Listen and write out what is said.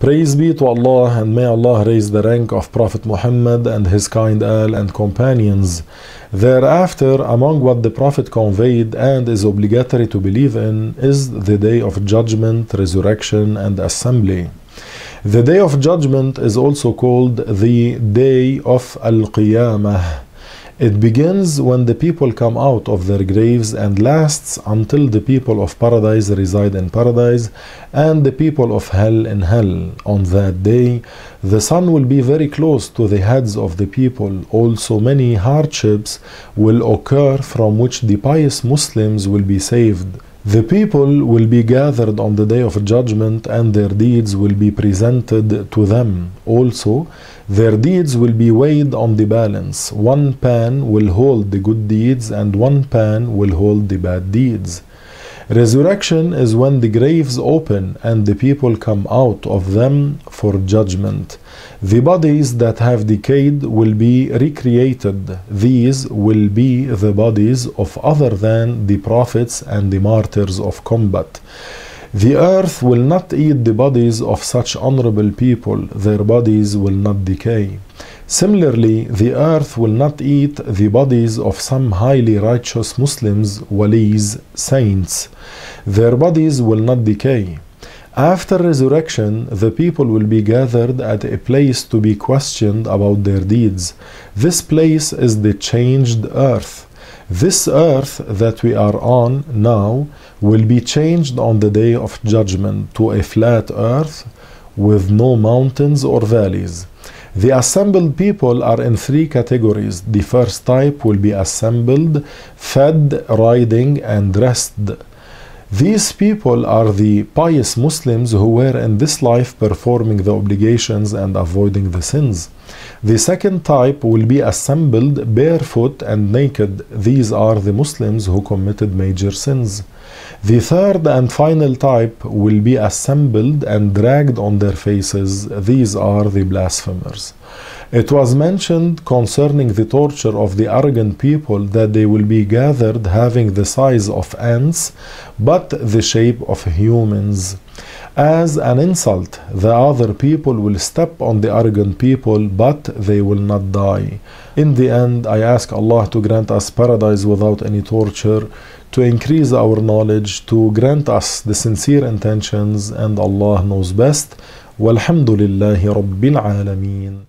Praise be to Allah and may Allah raise the rank of Prophet Muhammad and his kind al and companions. Thereafter, among what the Prophet conveyed and is obligatory to believe in is the day of judgment, resurrection, and assembly. The day of judgment is also called the day of Al Qiyamah. It begins when the people come out of their graves and lasts until the people of paradise reside in paradise and the people of hell in hell. On that day, the sun will be very close to the heads of the people. Also, many hardships will occur from which the pious Muslims will be saved. The people will be gathered on the day of judgment and their deeds will be presented to them. Also, their deeds will be weighed on the balance. One pan will hold the good deeds and one pan will hold the bad deeds. Resurrection is when the graves open and the people come out of them for judgment. The bodies that have decayed will be recreated. These will be the bodies of other than the prophets and the martyrs of combat. The earth will not eat the bodies of such honorable people, their bodies will not decay. Similarly, the earth will not eat the bodies of some highly righteous Muslims, walis, saints. Their bodies will not decay. After resurrection, the people will be gathered at a place to be questioned about their deeds. This place is the changed earth. This earth that we are on now will be changed on the day of judgment to a flat earth with no mountains or valleys. The assembled people are in three categories. The first type will be assembled, fed, riding, and dressed. These people are the pious Muslims who were in this life performing the obligations and avoiding the sins. The second type will be assembled barefoot and naked. These are the Muslims who committed major sins. The third and final type will be assembled and dragged on their faces. These are the blasphemers. It was mentioned concerning the torture of the arrogant people that they will be gathered having the size of ants but the shape of humans. As an insult, the other people will step on the arrogant people but they will not die. In the end, I ask Allah to grant us paradise without any torture, to increase our knowledge, to grant us the sincere intentions, and Allah knows best. Walhamdulillahi Rabbil Alameen.